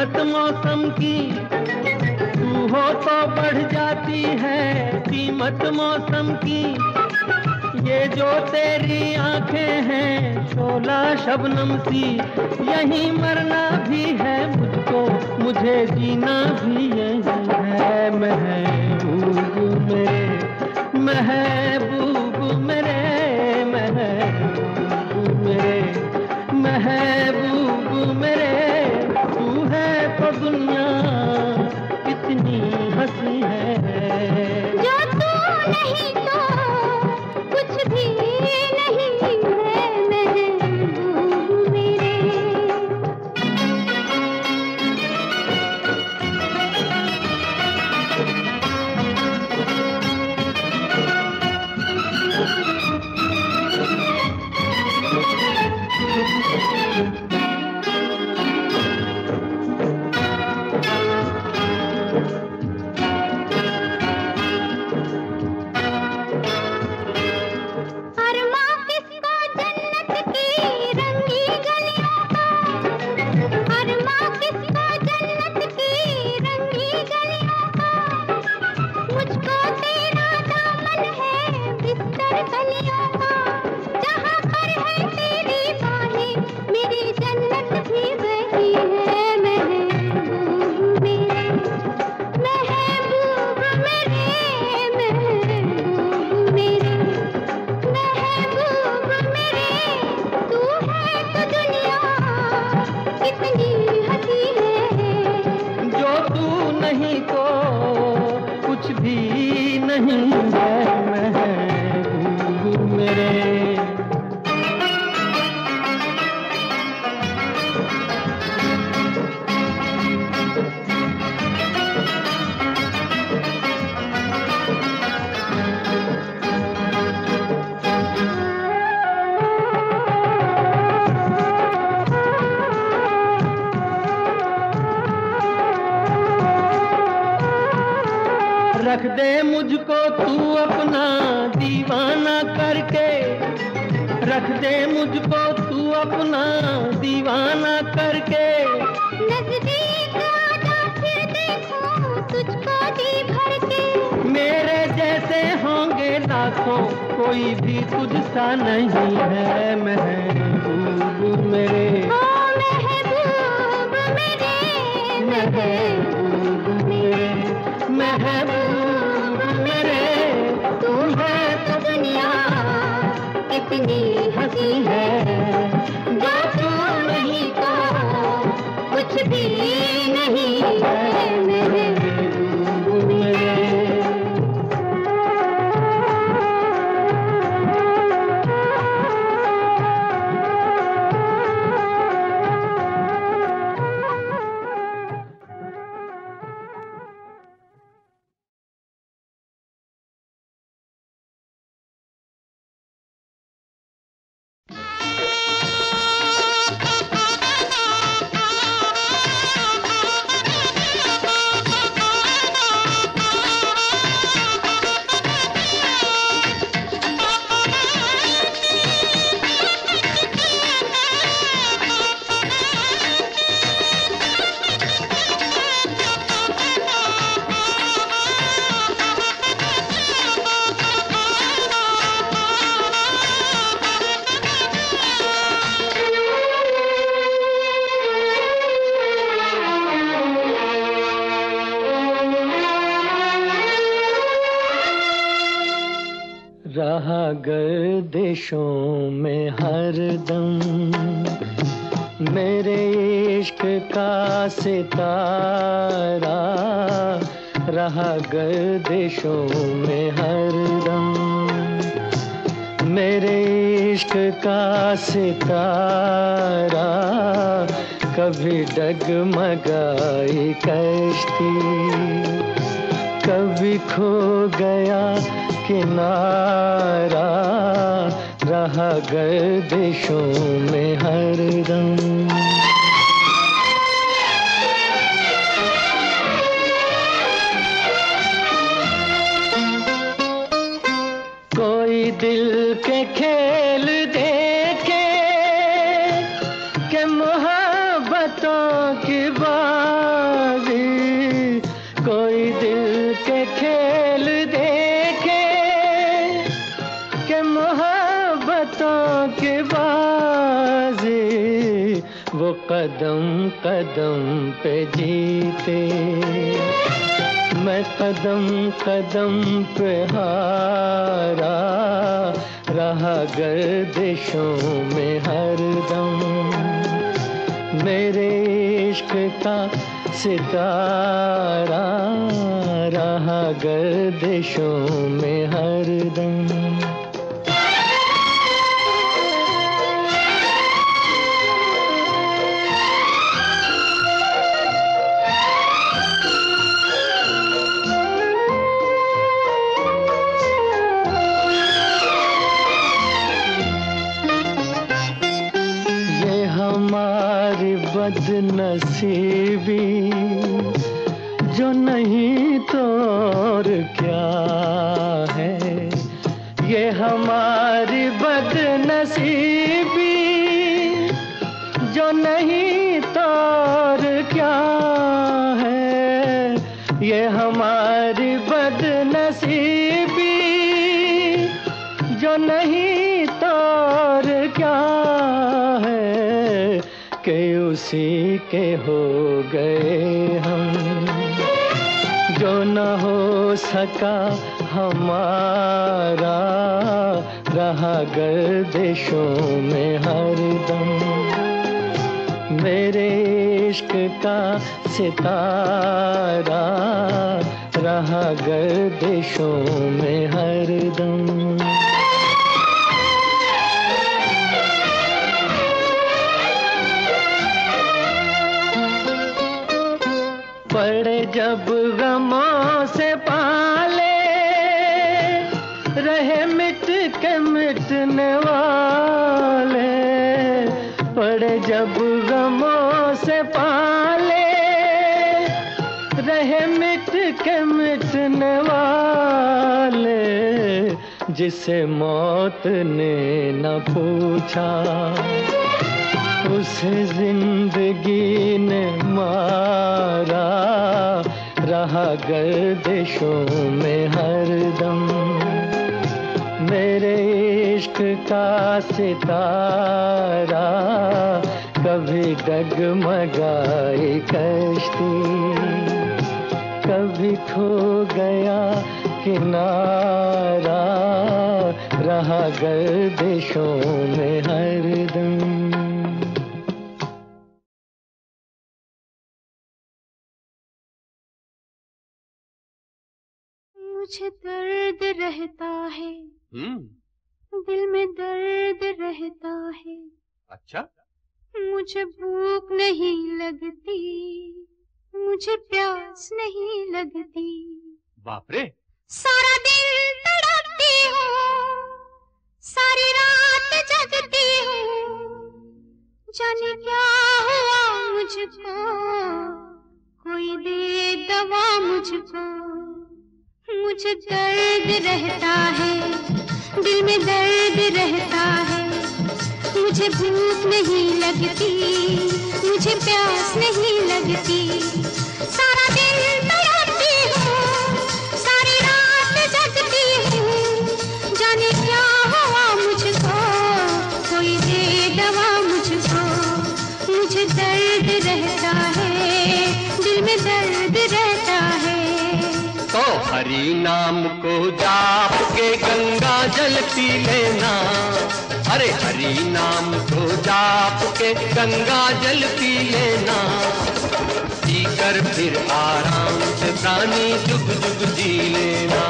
मत मौसम की तू हो तो बढ़ जाती है कीमत मौसम की। ये जो तेरी आँखें हैं, छोला शबनम सी, यही मरना भी है, मुझको, मुझे जीना भी यही है। महबूब मेरे महबूब मेरे महबूब मेरे महबूब मेरे। गर्दिशों में हर दम मेरे इश्क का सितारा कभी डगमगाई कश्ती, कभी खो गया किनारा, रहा गर्दिशों में हरदम कदम कदम पे जीते। मैं कदम कदम पे हारा, रहा गर्दिशों में हरदम मेरे इश्क का सितारा, रहा गर्दिशों में हरदम जो नहीं तो क्या है? कि उसी के हो गए हम। जो न हो सका हमारा, रहा गर्दिशों में हरदम मेरे इश्क का सितारा, रहा गर्दिशों में हरदम जब गमों से पाले, रहे मिट के मिटने वाले। पड़े जब गमों से पाले, रहे मिट के मिटने वाले। जिसे मौत ने न पूछा। उसे ज़िंदगी ने मारा। रहा गर्दिशों में हरदम मेरे इश्क का सितारा कभी डगमगाई कश्ती। कभी खो गया किनारा। रहा गर्दिशों में हरदम मुझे दर्द रहता है। हम्म। दिल में दर्द रहता है। अच्छा। मुझे भूख नहीं लगती। मुझे प्यास नहीं लगती। बाप रे सारा दिन तड़पती हूँ। सारी रात जगती हूँ। जाने क्या हुआ मुझको? कोई दे दवा मुझको। मुझे दर्द रहता है, दिल में दर्द रहता है। मुझे भूख नहीं लगती, मुझे प्यास नहीं लगती। सारा दिन तड़पती हूँ, सारी रात जगती हूँ। जाने क्या हुआ मुझको, कोई दे दवा मुझको। मुझे दर्द रहता है, दिल में दर्द हरि नाम को जाप के गंगा जल पी लेना। अरे हरि नाम को जाप के गंगा जल पी लेना। पी कर फिर आराम से प्राणी जुग जुग जी लेना।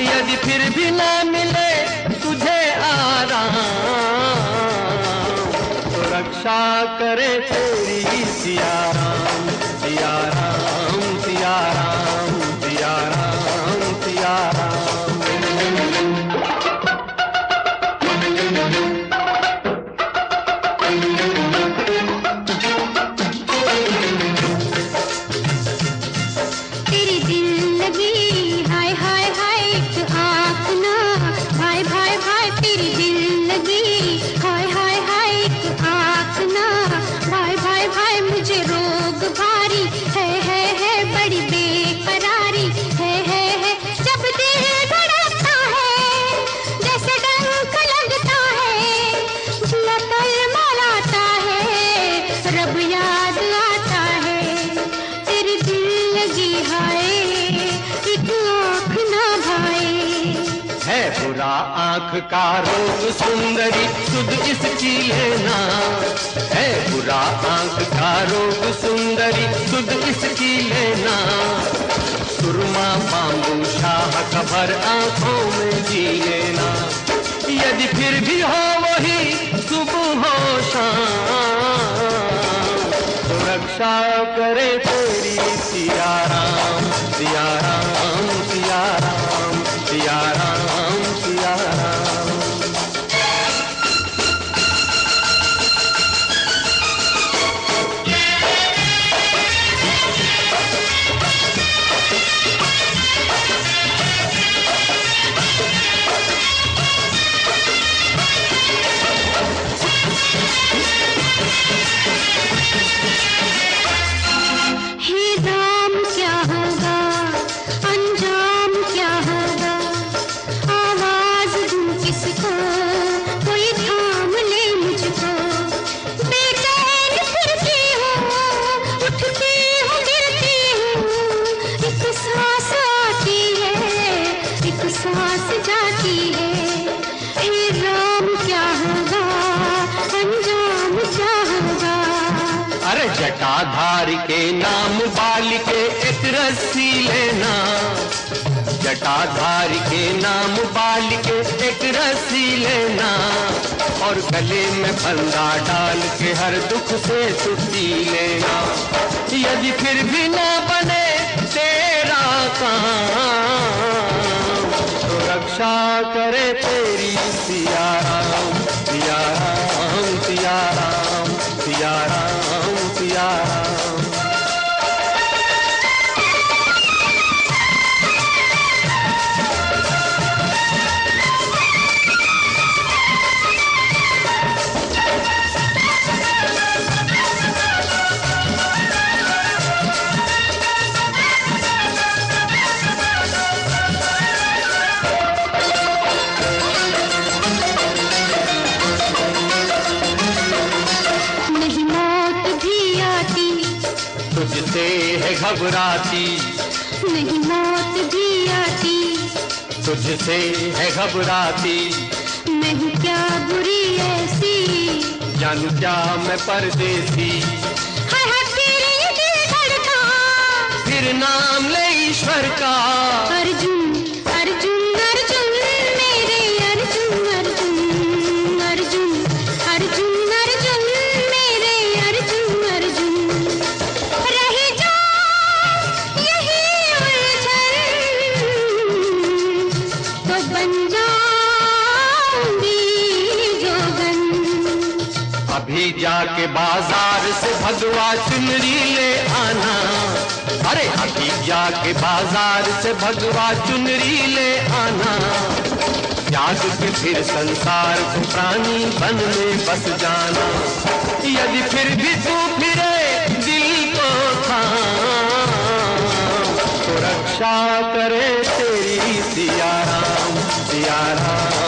यदि फिर भी ना मिले तुझे आराम। तो रक्षा करे तेरी सिया राम का रोग सुंदरी सुध इसकी लेना है बुरा आँख का रोग, सुंदरी सुध इसकी लेना सुरमा बांबू शाह कबर आँखों में जी लेना यदि फिर भी हो वही सुबह हो शाम। सुरक्षा करे तेरी सिया राम सिया राम। बाल के एक रस्सी लेना। जटाधार के नाम बाल के एक रस्सी लेना। और गले में फंदा डाल के हर दुख से छुट्टी लेना। यदि फिर भी ना बने तेरा काम तो रक्षा करे तेरी सिया राम सिया राम सिया राम सिया राम सिया राम। घबराती। नहीं मौत भी आती। तुझसे है घबराती। नहीं क्या बुरी ऐसी। जानू क्या मैं परदेसी। फिर नाम ले ईश्वर का। अर्जुन भगवा चुनरी ले आना। अरे अभी जाके बाज़ार से भगवा चुनरी ले आना। त्याग के फिर संसार को प्राणी बन में बस जाना। यदि फिर भी तू फिरे, दिल को तो रक्षा करे तेरी सिया राम सिया राम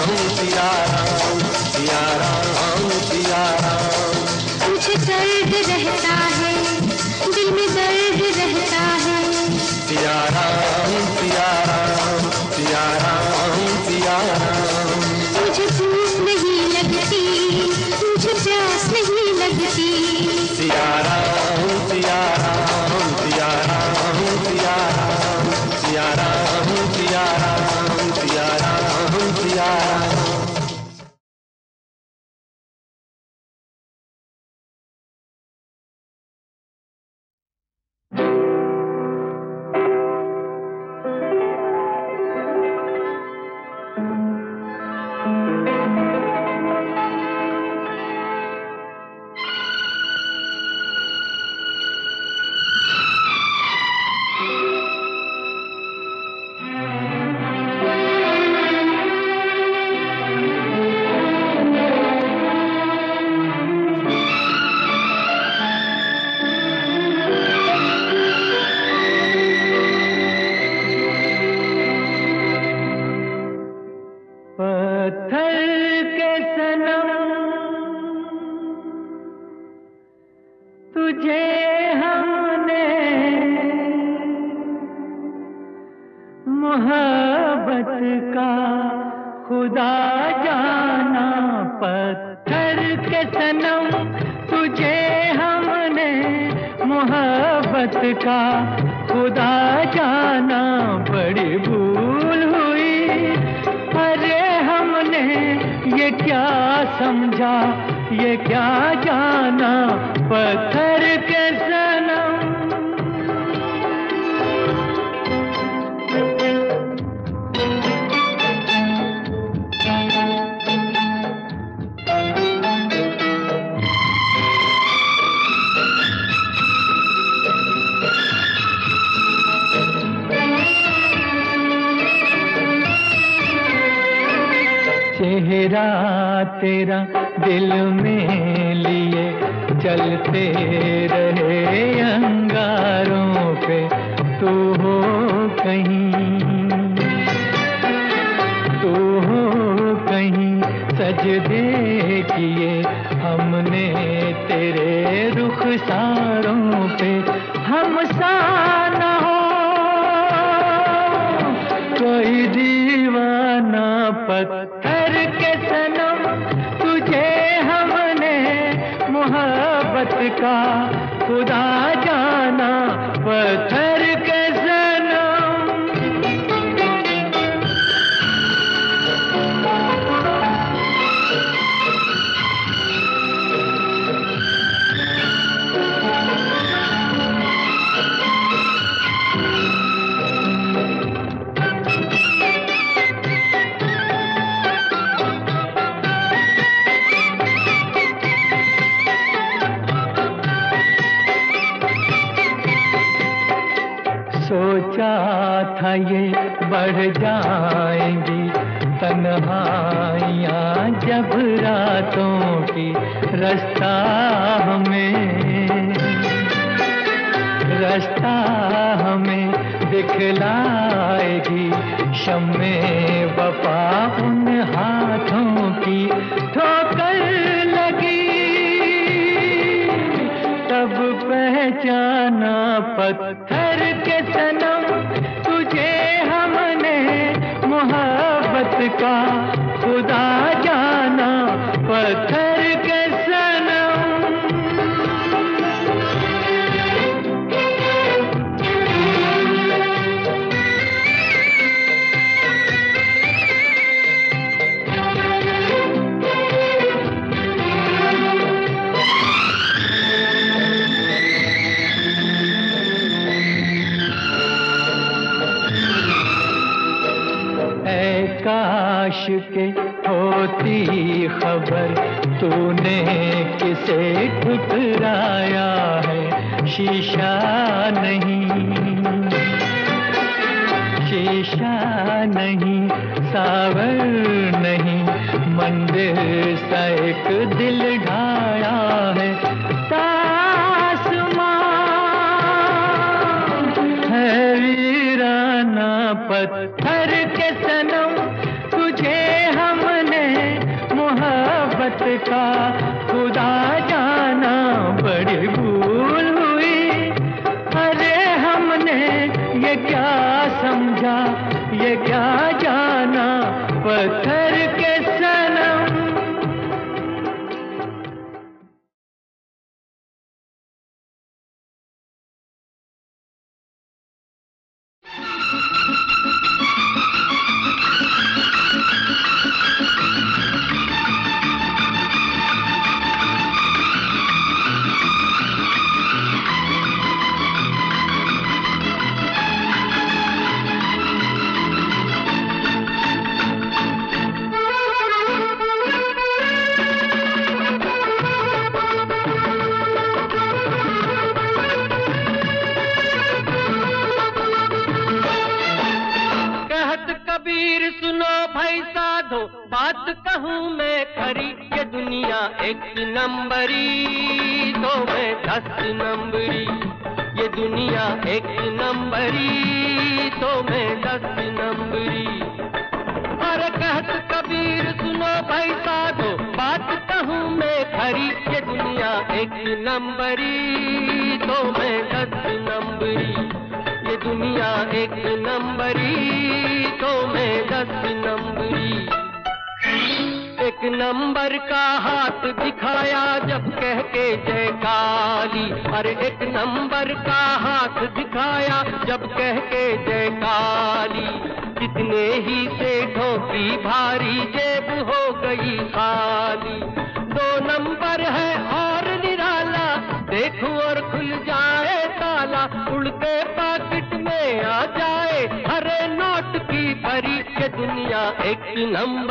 चेहरा तेरा दिल में लिए चलते रहे अंगारों पे, तू हो कहीं, तू हो कहीं सजदे किए हमने तेरे रुख सारों पे। हम साना हो, कोई दीवाना पत्थर का खुदा जाना पत्थर सोचा था ये बढ़ जाएँगी तन्हाइयाँ जब रातों की रास्ता हमें रास्ता हमें दिखलाएगी शम्मे वफा उन हाथों की ठोकर लगी। तब पहचाना पत्थर खबर तूने किसे ठुकराया है? शीशा नहीं। शीशा नहीं, सावर नहीं, मंदिर सा एक दिल ढाया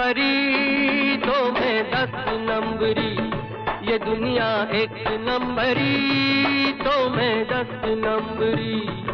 नंबरी तो मैं दस नंबरी। ये दुनिया एक नंबरी तो मैं दस नंबरी।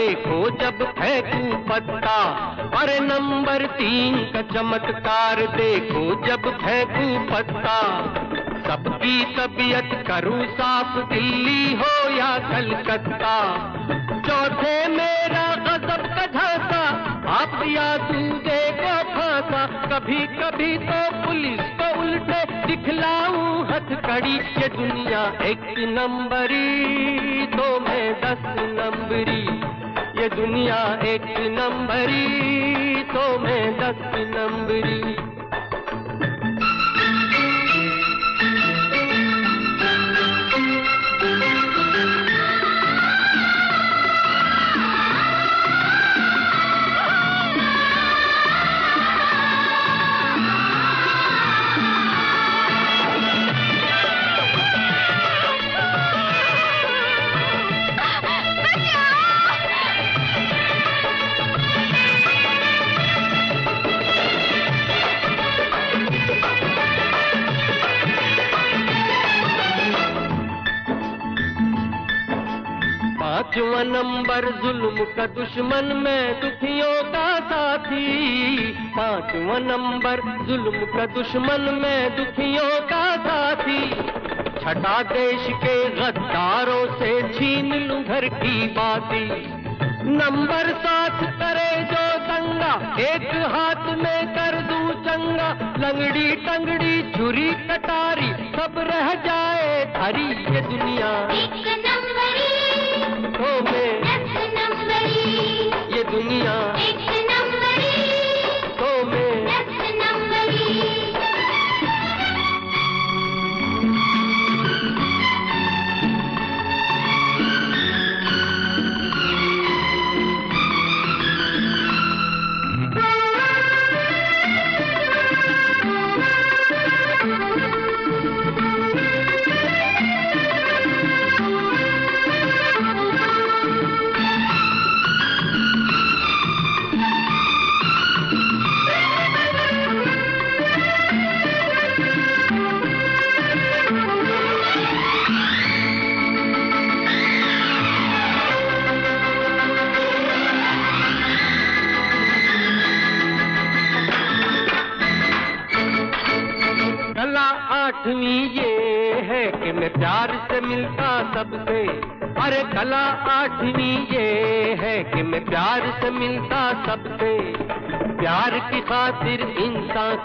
देखो जब फेंकू पत्ता। अरे नंबर तीन का चमत्कार देखो जब फेंकू पत्ता। सबकी तबीयत करूँ साफ़ दिल्ली हो या कलकत्ता। चौथे मेरा गजब का झांसा, आप या तू देखो फांसा कभी कभी तो पुलिस को उल्टे दिखलाऊं हथकड़ी। ये दुनिया एक नंबरी तो मैं दस नंबरी। ये दुनिया एक नंबरी तो मैं दस नंबरी। पांचवा नंबर जुल्म का दुश्मन में दुखियों का साथी। पांचवा नंबर जुल्म का दुश्मन में दुखियों का साथी। छठा देश के गद्दारों से छीन लूँ घर की बाती। नंबर सात करे जो दंगा, एक हाथ में कर दूँ चंगा। लंगड़ी टंगड़ी, छुरी कटारी, सब रह जाए धरी ये दुनिया। तो में ये दुनिया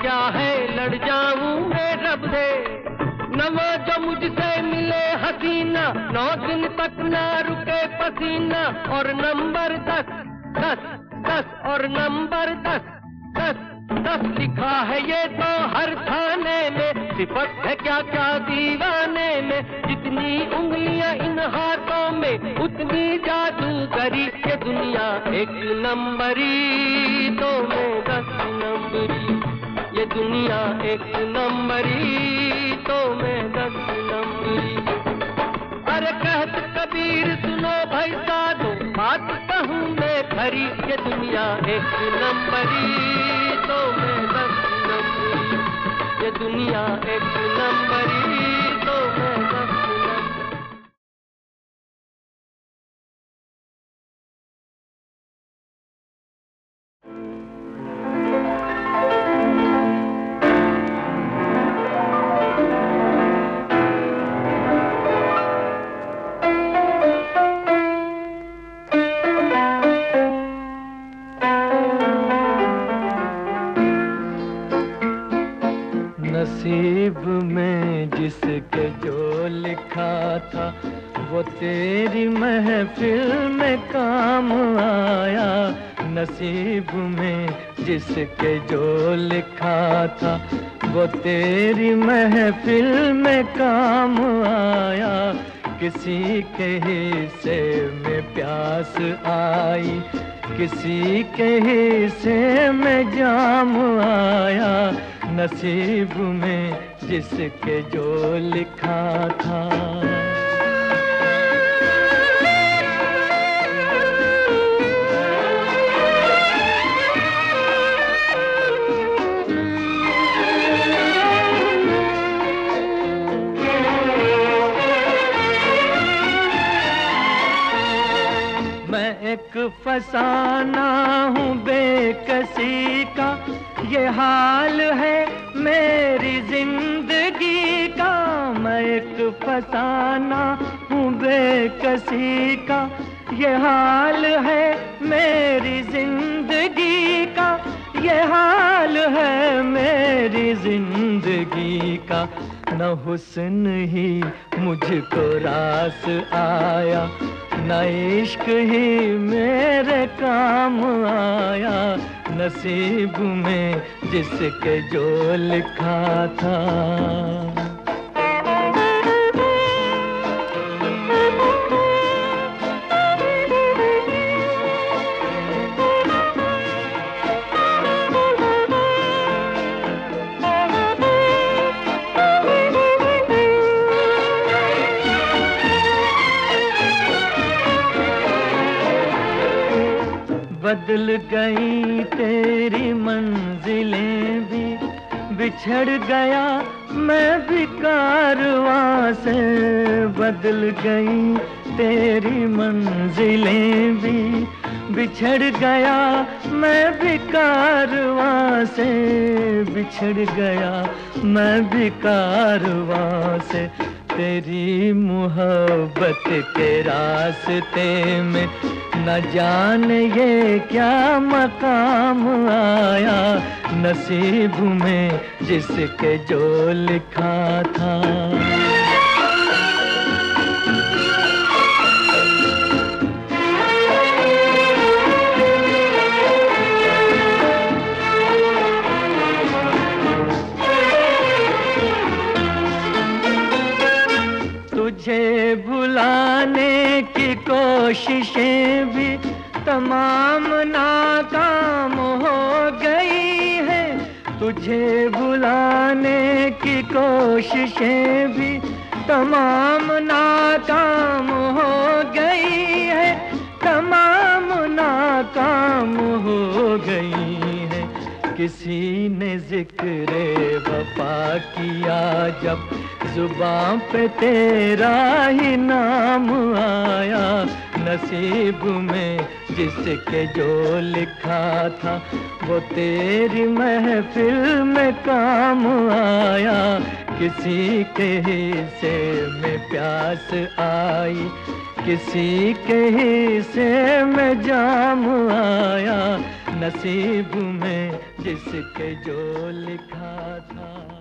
क्या है, लड़ जाऊँ मैं रब से। नवा जो मुझसे मिले हसीना, नौ दिन तक ना रुके पसीना। और नंबर दस दस दस, और नंबर दस दस दस लिखा है ये तो हर थाने में। सिफत है क्या क्या दीवाने में? जितनी उंगलियाँ इन हाथों में, उतनी जादूगरी ये दुनिया एक नंबरी तो मैं दस नंबरी। ये दुनिया एक नंबरी तो मैं दस नंबरी। अरे कहत कबीर, सुनो भाई साधो, बात कहूँ मैं खरी ये दुनिया एक नंबरी तो मैं दस नंबरी। ये दुनिया एक नंबरी। एक फसाना हूँ बेकसी का। ये हाल है मेरी ज़िंदगी का। ये हाल है मेरी ज़िंदगी का। न हुस्न ही मुझको रास आया, न इश्क ही मेरे काम आया। नसीब में जिसके जो लिखा था। बदल गई तेरी मंजिलें भी। बिछड़ गया मैं भी कारवां से बदल गई तेरी मंजिलें भी। बिछड़ गया मैं भी कारवां से बिछड़ गया मैं भी कारवां से तेरी मोहब्बत के रास्ते में न जाने ये क्या मकाम आया। नसीब में जिसके जो लिखा था। तमाम नाकाम हो गई है। तुझे भुलाने की कोशिशें भी तमाम नाकाम हो गई है। तमाम नाकाम हो गई है। किसी ने ज़िक्र वफा किया जब जुबां पे तेरा ही नाम आया। नसीब में जिसके जो लिखा था, वो तेरी महफिल में काम आया। किसी के हिस्से में प्यास आई, किसी के हिस्से में जाम आया। नसीब में जिसके जो लिखा था।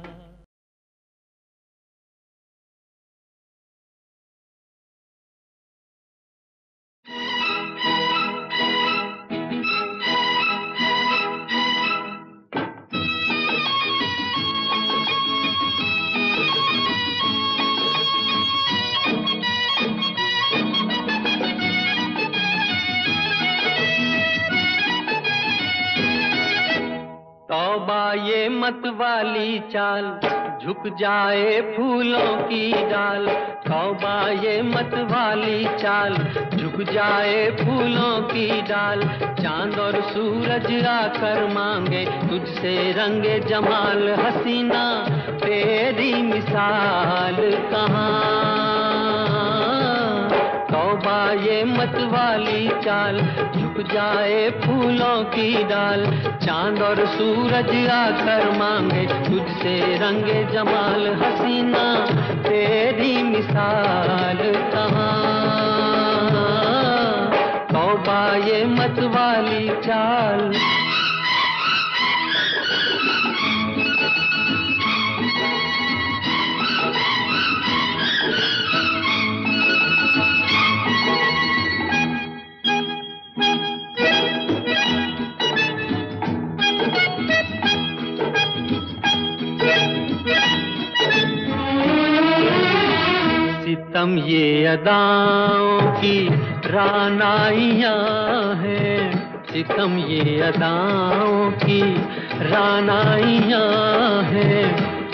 तौबा ये मत वाली चाल, झुक जाए फूलों की डाल। तौबा ये मत वाली चाल, झुक जाए फूलों की डाल। चाँद और सूरज आकर मांगे, तुझसे रंगे जमाल हसीना। तेरी मिसाल कहाँ? तौबा ये मत वाली चाल, झुक जाए फूलों की डाल। चाँद और सूरज आकर मांगे, तुझसे रंगे जमाल हसीना, तेरी मिसाल कहाँ? तौबा ये मत वाली चाल सितम ये अदाओं की रानाइयाँ हैं। सितम ये अदाओं की रानाइयाँ हैं।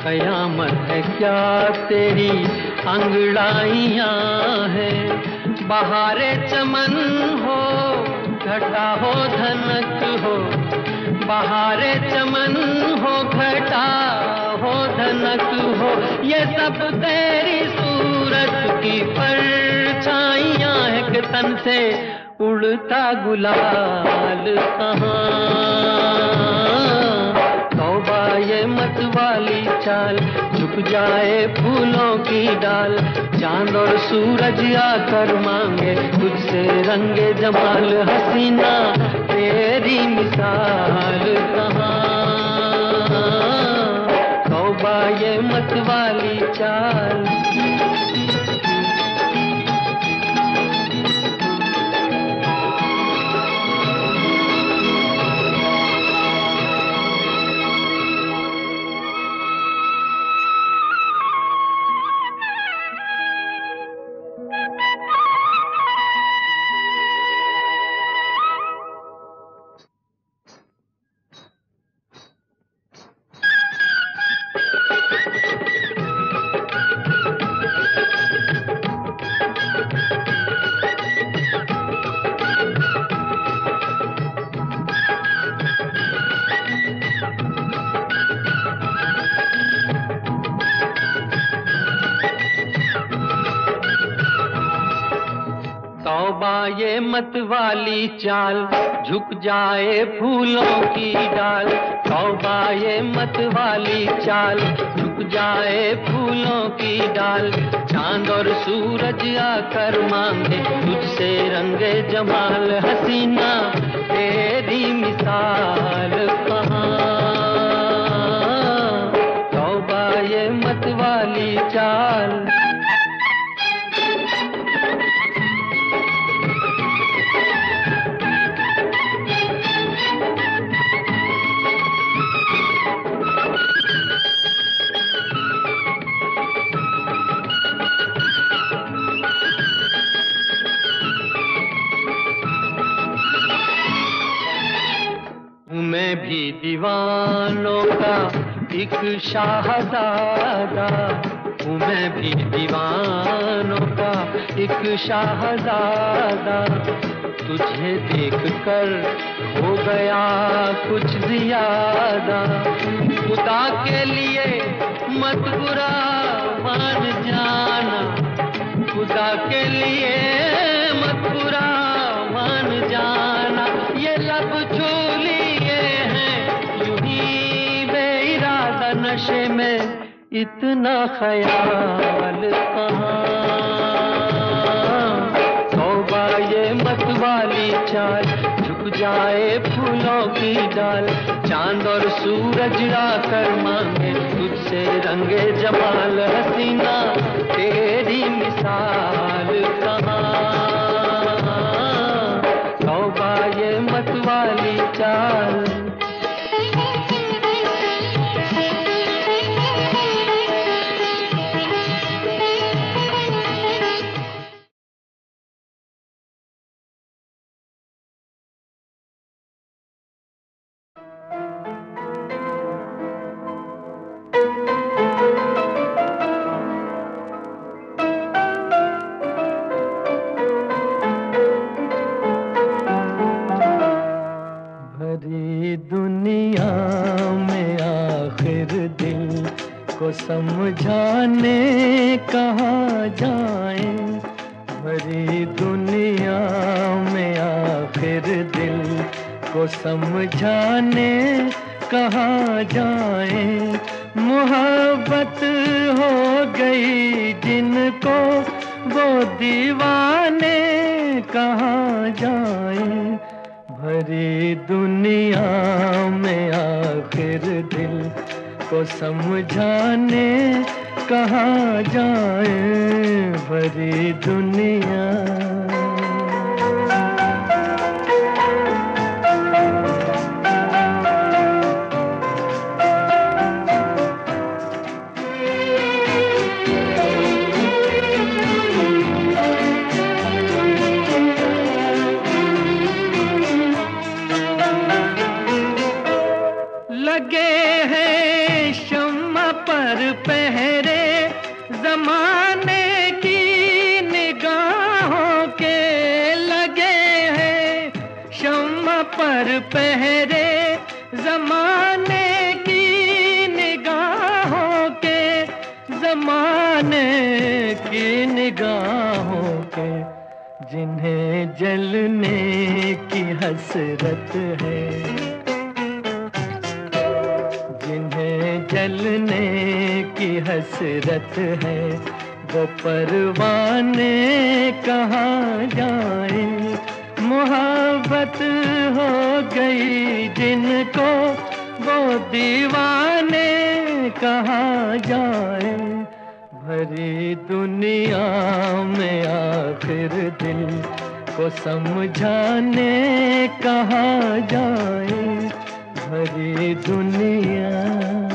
कयामत है क्या तेरी अंगड़ाइयाँ हैं? बहारे चमन हो, घटा हो धनक हो। बहारे चमन हो, घटा हो धनक हो। ये सब तेरी सूरत की परछाइयाँ है तन से उड़ता गुलाल कहाँ। तौबा ये मत वाली चाल, झुक जाए फूलों की डाल। चाँद और सूरज आकर मांगे, तुझसे रंगे जमाल हसीना, तेरी मिसाल कहाँ। तौबा ये मत वाली चाल। वाली चाल, झुक जाए फूलों की डाल तौबा ये मत वाली चाल, झुक जाए फूलों की डाल। चाँद और सूरज आकर मांगे तुझसे रंगे जमाल, हसीना, तेरी मिसाल कहाँ? तौबा ये मत वाली चाल एक शाहजादा, हूँ मैं भी दीवानों का एक शाहजादा। तुझे देख कर हो गया कुछ ज़्यादा। खुदा के लिए मत बुरा मान जाना। खुदा के लिए मत बुरा मान जाना। इतना ख्याल कहाँ? ये मत वाली चाल, झुक जाए फूलों की डाल। चाँद और सूरज आकर मांगे तुझसे रंगे जमाल हसीना। तेरी मिसाल कहाँ? ये मत वाली चाल जमाने की निगाहों के, जिन्हें जलने की हसरत है। जिन्हें जलने की हसरत है, वो परवाने कहाँ जाए? मोहब्बत हो गई जिनको, वो दीवाने कहाँ जाए? भरी दुनिया में आखिर दिल को समझाने कहा जाए? भरी दुनिया।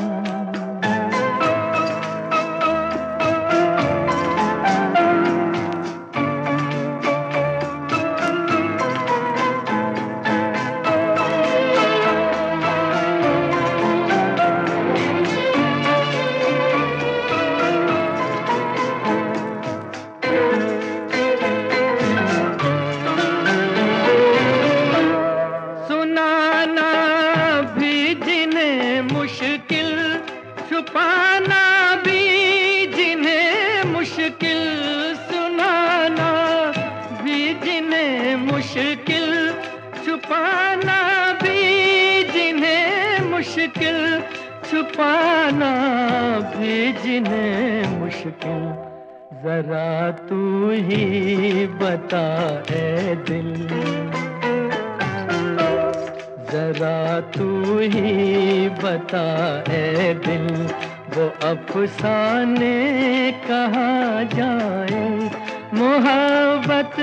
छुपाना भी जिन्हें मुश्किल, जरा तू ही बता ए दिल। जरा तू ही बता ए दिल, वो अफसाने कहाँ जाए। मोहब्बत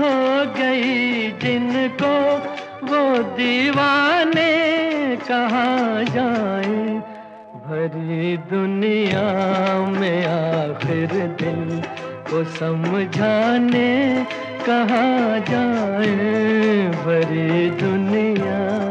हो गई जिनको, वो दीवाने कहाँ जाए। भरी दुनिया में आखिर दिल को समझाने कहाँ जाए भरी दुनिया?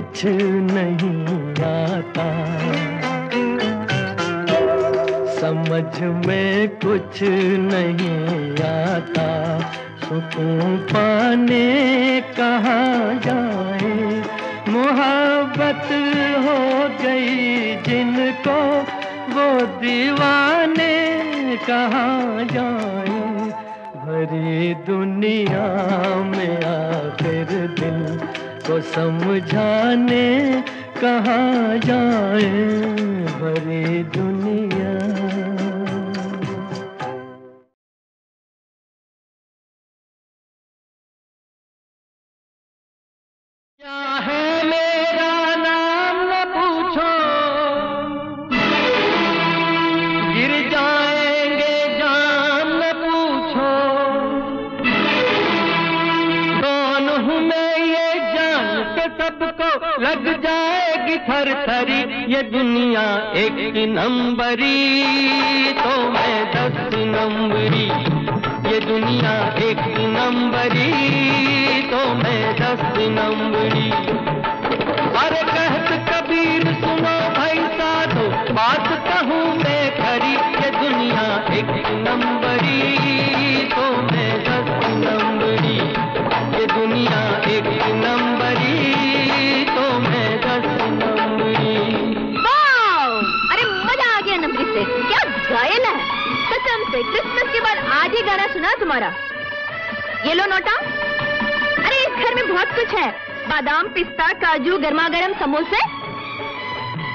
कुछ नहीं आता। समझ में कुछ नहीं आता। सुकून पाने कहाँ जाए? मोहब्बत हो गई जिनको, वो दीवाने कहाँ जाए? भरी दुनिया में आखिर दिल को समझाने कहाँ जाए भरी दुनिया एक तुम्हारा ये लो नोटा। अरे इस घर में बहुत कुछ है। बादाम पिस्ता काजू गर्मा गर्म समोसे।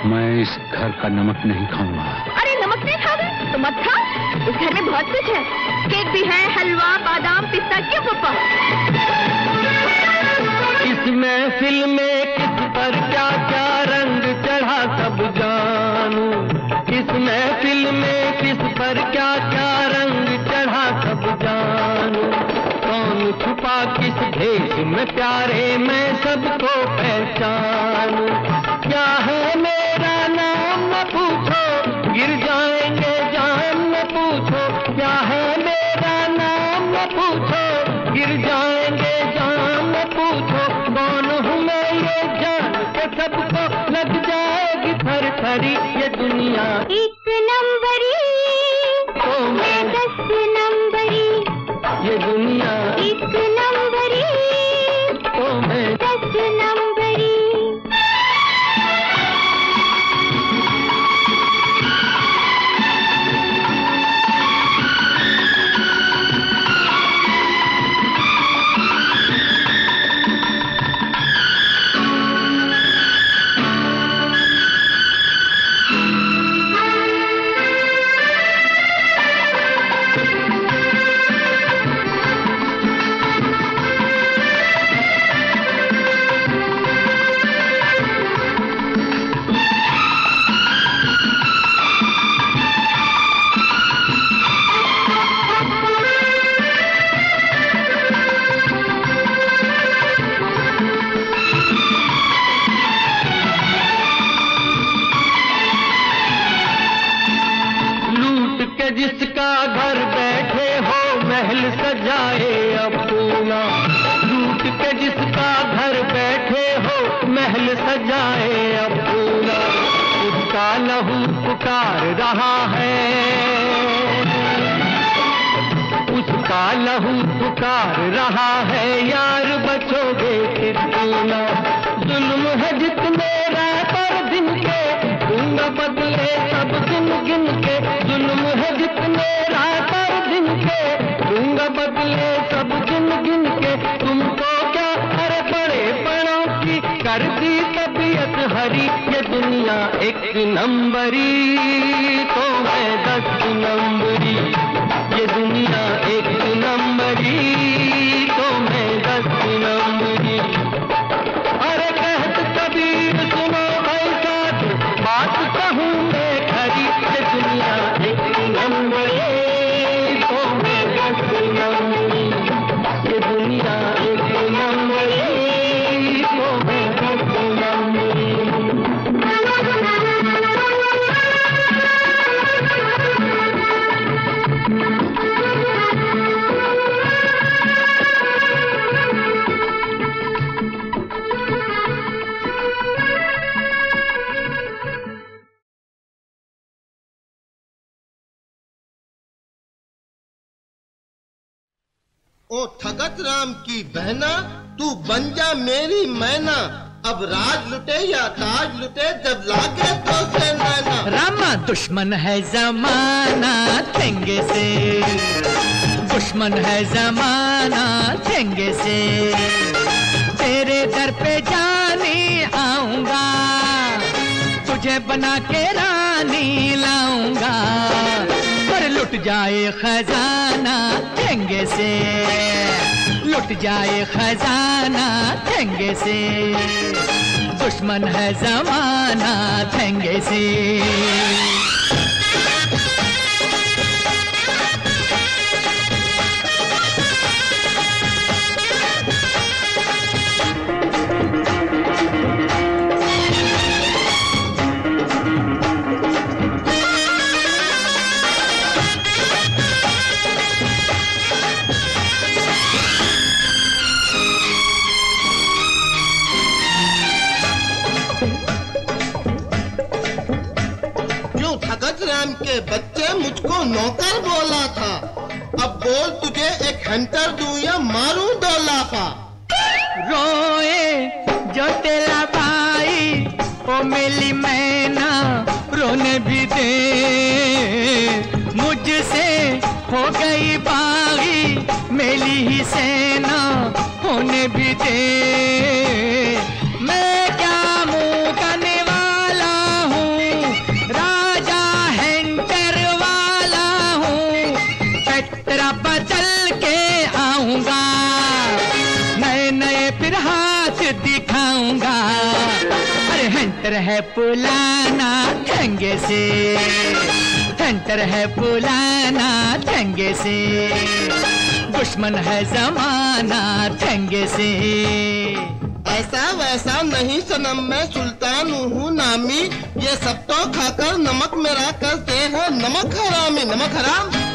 मैं इस घर का नमक नहीं खाऊँगा। अरे नमक नहीं खाओगे? तो मत खा। इस घर में बहुत कुछ है। केक भी है हलवा बादाम पिस्ता क्यों पप्पा? इस महफिल में किस पर क्या क्या रंग चढ़ा सब जानू? इस महफिल में किस पर क्या किस भेष में प्यारे मैं सबको पहचान? क्या है मेरा नाम? न पूछो। गिर जाएँगे जान, न पूछो। क्या है मेरा नाम? न पूछो। गिर जाएँगे जान, न पूछो। कौन हूँ मैं ये जान? सबको लग जाएगी थर थरी ये दुनिया? रहा है। उसका लहू पुकार रहा है। यार बचोगे कितना जुल्म है जितने रात और दिन के दूँगा बदले सब दिन गिन के? जुल्म है जितने रात और दिन के दूँगा बदले सब दिन गिन के? हरी ये दुनिया एक नंबरी तो मैं दस नंबरी। ओ ठगत राम की बहना, तू बन जा मेरी मैना। अब राज लुटे या ताज लुटे, जब लागे तो से नैना। रामा, दुश्मन है जमाना थेंगे से। दुश्मन है जमाना थेंगे से। तेरे दर पे जाने आऊँगा, तुझे बना के रानी लाऊँगा। लुट जाए खजाना ठेंगे से। लुट जाए खजाना ठेंगे से। दुश्मन है जमाना ठेंगे से। के बच्चे मुझको नौकर बोला था। अब बोल तुझे एक हंटर दूँ या मारूं दो लाफा रोए जो तेरा भाई, ओ मिली मैना, रोने भी दे। मुझसे हो गई बागी, मेली ही सेना है पुलाना ठंगे से। हंटर है पुलाना ठंगे से। दुश्मन है जमाना ठंगे से। ऐसा वैसा नहीं सनम, मैं सुल्तान हूँ नामी। ये सब तो खाकर नमक मेरा करते हैं। नमक हरामी, नमक हराम।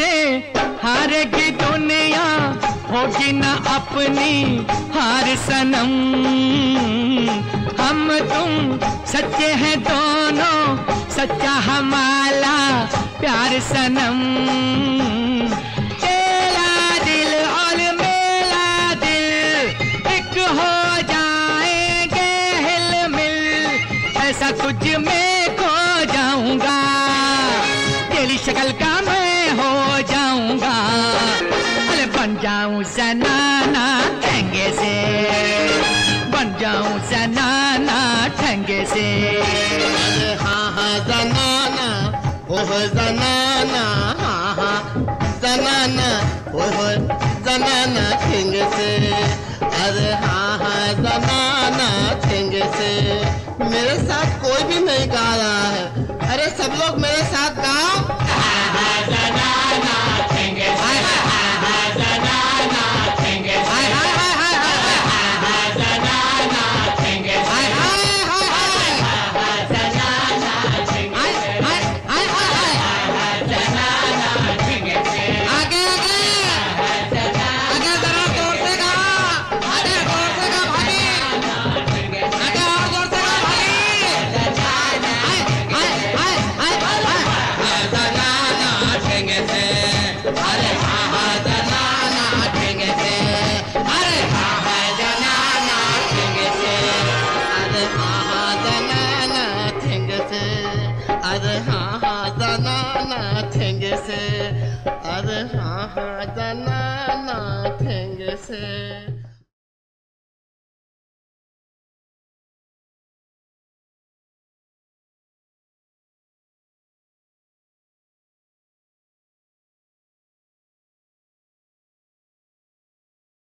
हमसे हारेगी दुनिया, होगी ना अपनी हार सनम। हम तुम सच्चे हैं दोनों, सच्चा हमारा प्यार सनम। तेरा दिल और दिल एक हो जाएँगे हिल मिल ऐसा में खो जाऊँगा। तेरी शक्ल का जाऊँ जनाना ठंगे से। बन जाऊँ जनाना ठंगे से। हाँ हाँ जनाना ओह जनाना हाँ हाँ जनाना ओह जनाना ठेंगे से। अरे हाँ हाँ जनाना ठेंगे से। मेरे साथ कोई भी नहीं गा रहा है। अरे, सब लोग मेरे साथ गाओ। से